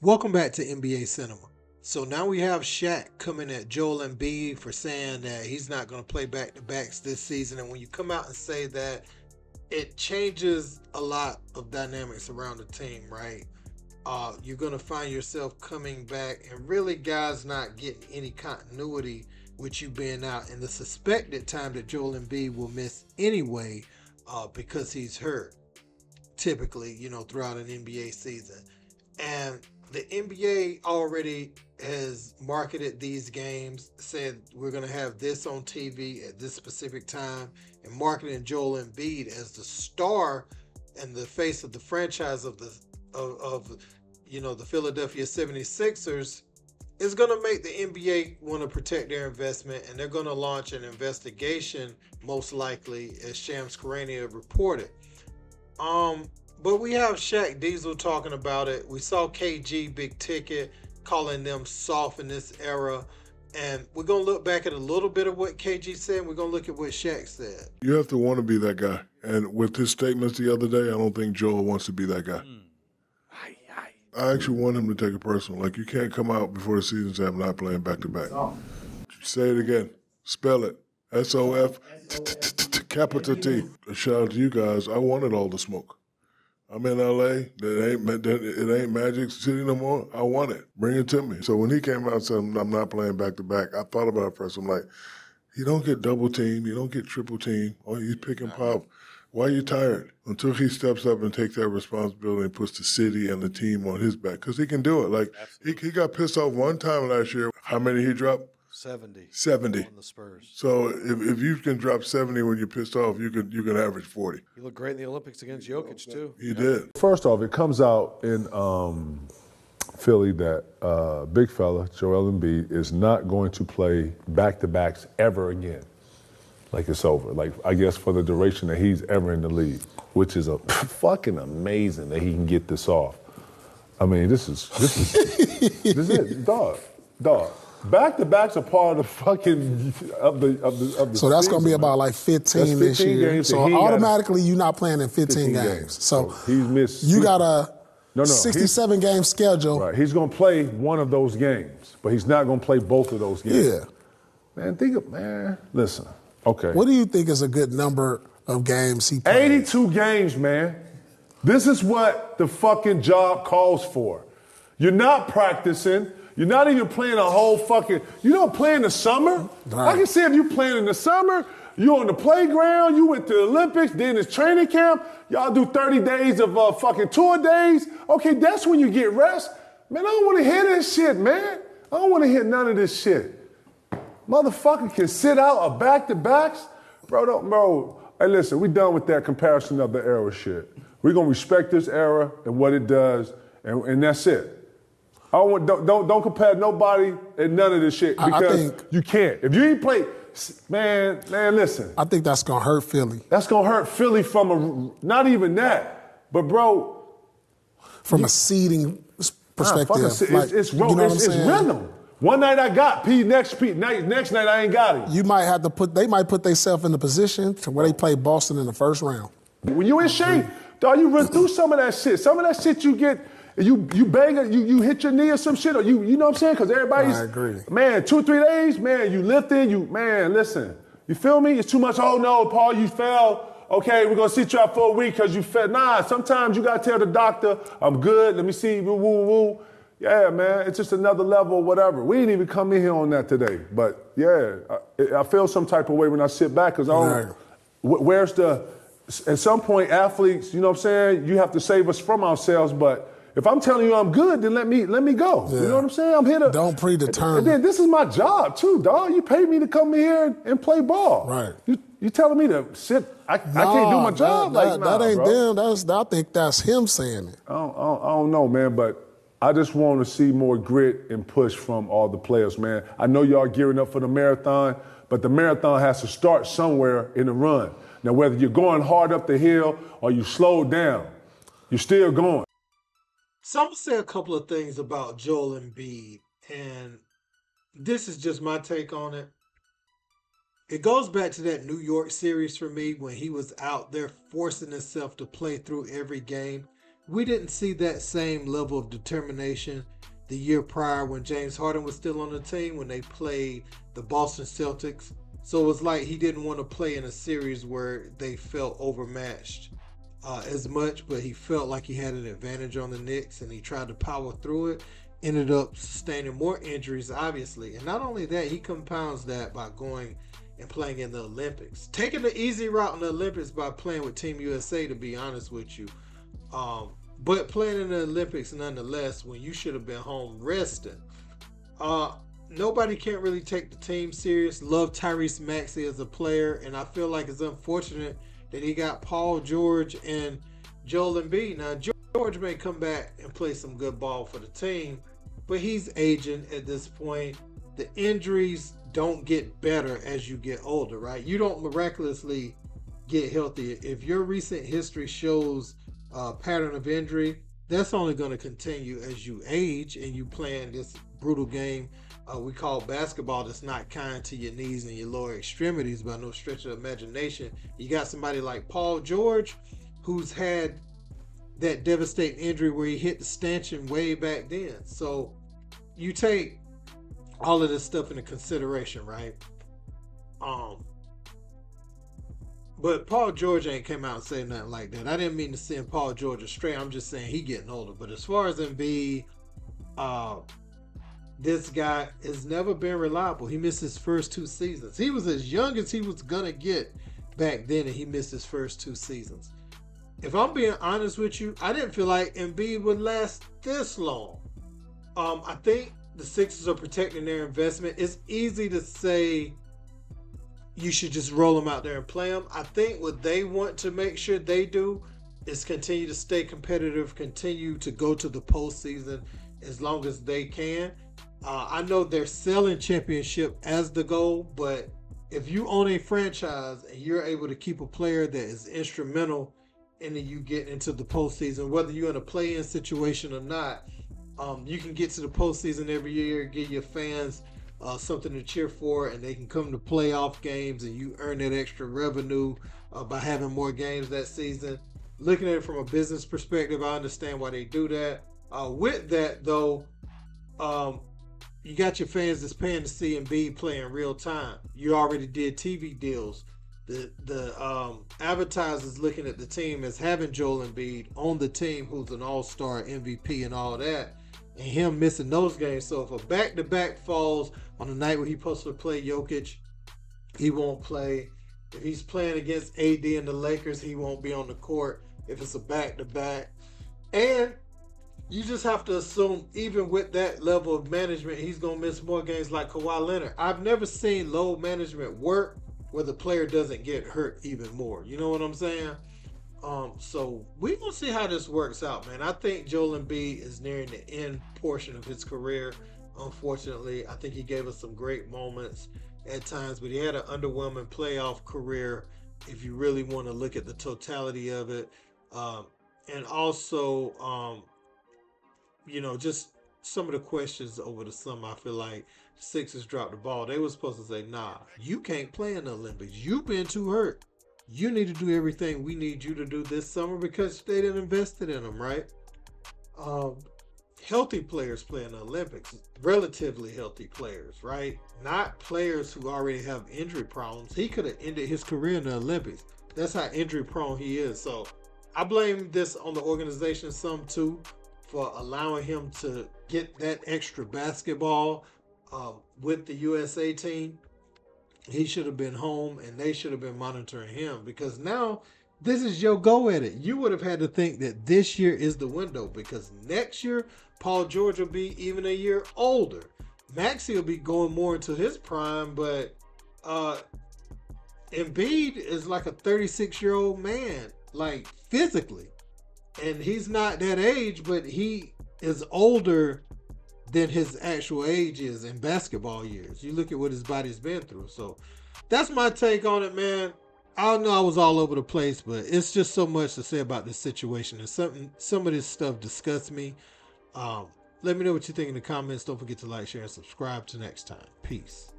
Welcome back to NBA Cinema. So now we have Shaq coming at Joel Embiid for saying that he's not going to play back to backs this season. And when you come out and say that, it changes a lot of dynamics around the team, right? Uh, you're going to find yourself coming back, and really, guys, not getting any continuity with you being out. And the suspected time that Joel Embiid will miss anyway uh, because he's hurt, typically, you know, throughout an NBA season. And the NBA already has marketed these games, said we're going to have this on TV at this specific time, and marketing Joel Embiid as the star and the face of the franchise of the of, of you know the Philadelphia 76ers is going to make the NBA want to protect their investment, and they're going to launch an investigation, most likely, as Shams Charania reported. Um, but we have Shaq Diesel talking about it. We saw KG Big Ticket calling them soft in this era. And we're going to look back at a little bit of what KG said. And we're going to look at what Shaq said. You have to want to be that guy. And with his statements the other day, I don't think Joel wants to be that guy. Mm. I actually want him to take it personal. Like, you can't come out before the season and say, I'm not playing back to back. Say it again. Spell it. S O F, capital T. Shout out to you guys. I wanted all the smoke. I'm in LA. That ain't that, it ain't Magic City no more. I want it. Bring it to me. So when he came out and said I'm not playing back to back, I thought about it first. I'm like, you don't get double team, you don't get triple team. Oh, he's picking pop. Why are you tired? Until he steps up and takes that responsibility and puts the city and the team on his back, because he can do it. Like he, he got pissed off one time last year. How many he dropped? 70. 70. On the Spurs. So if, if you can drop 70 when you're pissed off, you can you can average 40. You look great in the Olympics against Jokic, too. You yeah. did. First off, it comes out in um, Philly that uh, big fella, Joel Embiid, is not going to play back-to-backs ever again. Like it's over. Like, I guess for the duration that he's ever in the league, which is a fucking amazing that he can get this off. I mean, this is, this is, this is it. Dog, dog. Back to backs are part of the fucking of the of the of the. So that's going to be about like 15, 15 this year. So automatically you're not playing in 15, 15 games. games. So, so, he's missed. You got a no, no, 67 game schedule. Right. He's going to play one of those games, but he's not going to play both of those games. Yeah. Man, think of man. Listen. Okay. What do you think is a good number of games he plays? 82 games, man. This is what the fucking job calls for. You're not practicing. You're not even playing a whole fucking. You don't play in the summer. Right. I can see if you playing in the summer. You on the playground. You went to the Olympics. Then it's training camp. Y'all do 30 days of uh, fucking tour days. Okay, that's when you get rest. Man, I don't want to hear this shit, man. I don't want to hear none of this shit. Motherfucker can sit out a back to backs, bro. Don't, bro. Hey, listen, we done with that comparison of the era shit. We're gonna respect this era and what it does, and, and that's it. I don't, want, don't, don't, don't compare nobody and none of this shit because think, you can't. If you ain't play, man, man, listen. I think that's gonna hurt Philly. That's gonna hurt Philly from a not even that, but bro, from you, a seeding perspective, nah, it's, like, it's, you know it's, it's rhythm. One night I got P. Next P. Next night I ain't got it. You might have to put. They might put themselves in the position to where they play Boston in the first round. When you in shape, dog, you run through some of that shit. Some of that shit you get you you bang it, you you hit your knee or some shit, or you you know what I'm saying? Because everybody's I agree. Man, two three days, man, you lifted, you man, listen, you feel me? It's too much. Oh no, Paul, you fell. Okay, we're gonna sit you out for a week because you fell. Nah, sometimes you gotta tell the doctor, I'm good. Let me see. Woo woo woo. Yeah, man, it's just another level, whatever. We didn't even come in here on that today, but yeah, I, I feel some type of way when I sit back because I don't. Right. Where's the? At some point, athletes, you know what I'm saying? You have to save us from ourselves, but if I'm telling you I'm good, then let me let me go. Yeah. You know what I'm saying? I'm here to don't predetermine. And then this is my job too, dog. You paid me to come here and play ball. Right. You you telling me to sit? I, I can't do my job. That, like, nah, that ain't bro. them. That's I think that's him saying it. I don't, I don't, I don't know, man, but. I just want to see more grit and push from all the players, man. I know y'all gearing up for the marathon, but the marathon has to start somewhere in the run. Now, whether you're going hard up the hill or you slow down, you're still going. So I'm gonna say a couple of things about Joel Embiid, and this is just my take on it. It goes back to that New York series for me when he was out there forcing himself to play through every game. we didn't see that same level of determination the year prior when James Harden was still on the team when they played the Boston Celtics. So it was like he didn't want to play in a series where they felt overmatched uh, as much, but he felt like he had an advantage on the Knicks and he tried to power through it. Ended up sustaining more injuries, obviously. And not only that, he compounds that by going and playing in the Olympics. Taking the easy route in the Olympics by playing with Team USA, to be honest with you. Um, but playing in the Olympics nonetheless when you should have been home resting. Uh, nobody can't really take the team serious. Love Tyrese Maxey as a player, and I feel like it's unfortunate that he got Paul George and Joel Embiid. Now George may come back and play some good ball for the team, but he's aging at this point. The injuries don't get better as you get older, right? You don't miraculously get healthy. If your recent history shows a pattern of injury, that's only going to continue as you age and you playing this brutal game uh, we call basketball that's not kind to your knees and your lower extremities by no stretch of imagination. You got somebody like Paul George, who's had that devastating injury where he hit the stanchion way back then. So you take all of this stuff into consideration, right? Um, but Paul George ain't came out and said nothing like that. I didn't mean to send Paul George astray. I'm just saying he getting older. But as far as Embiid, uh, this guy has never been reliable. He missed his first two seasons. He was as young as he was gonna get back then, and he missed his first two seasons. If I'm being honest with you, I didn't feel like Embiid would last this long. Um, I think the Sixers are protecting their investment. It's easy to say you should just roll them out there and play them. I think what they want to make sure they do is continue to stay competitive, continue to go to the postseason as long as they can. Uh, I know they're selling championship as the goal, but if you own a franchise and you're able to keep a player that is instrumental in you getting into the postseason, whether you're in a play-in situation or not, um, you can get to the postseason every year, give your fans uh, something to cheer for, and they can come to playoff games, and you earn that extra revenue uh, by having more games that season. Looking at it from a business perspective, I understand why they do that. Uh, with that, though, um, you got your fans that's paying to see Embiid play in real time. You already did TV deals. The the um, advertisers looking at the team as having Joel Embiid on the team, who's an All Star MVP and all that, and him missing those games. So if a back to back falls on the night where he's supposed to play Jokic, he won't play. If he's playing against AD and the Lakers, he won't be on the court. If it's a back to back, and you just have to assume, even with that level of management, he's gonna miss more games like Kawhi Leonard. I've never seen low management work where the player doesn't get hurt even more. You know what I'm saying? Um, so we're gonna see how this works out, man. I think Joel Embiid is nearing the end portion of his career. Unfortunately, I think he gave us some great moments at times, but he had an underwhelming playoff career. If you really want to look at the totality of it, um, and also um, you know, just some of the questions over the summer, I feel like Sixers dropped the ball. They were supposed to say, nah, you can't play in the Olympics. You've been too hurt. You need to do everything we need you to do this summer because they didn't invest in them, right? Um, healthy players play in the Olympics, relatively healthy players, right? Not players who already have injury problems. He could have ended his career in the Olympics. That's how injury prone he is. So I blame this on the organization some too for allowing him to get that extra basketball um, with the USA team. He should have been home and they should have been monitoring him because now this is your go at it. You would have had to think that this year is the window because next year, Paul George will be even a year older. Maxey will be going more into his prime, but uh Embiid is like a 36 year old man, like physically and he's not that age, but he is older than his actual age is in basketball years. You look at what his body's been through. So that's my take on it, man. I don't know I was all over the place, but it's just so much to say about this situation. And something some of this stuff disgusts me. Um, let me know what you think in the comments. Don't forget to like, share, and subscribe. To next time. Peace.